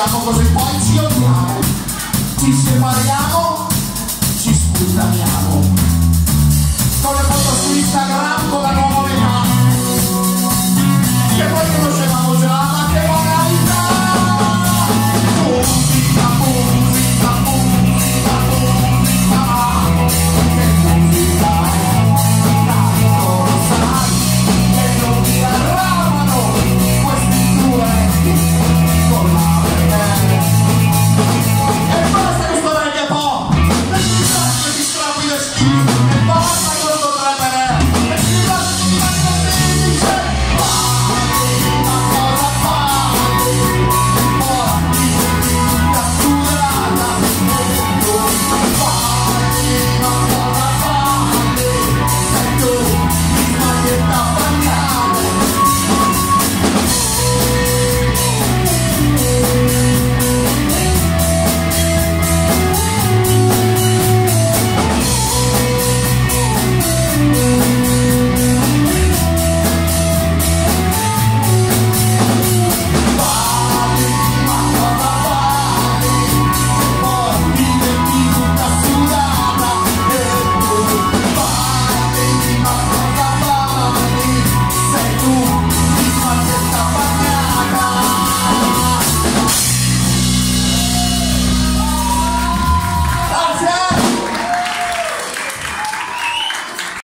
sappiamo come poi ci odiamo, ci separiamo, ci sputtaniamo. Con le foto su Instagram con la nuova metà, che poi conoscevamo già, ma che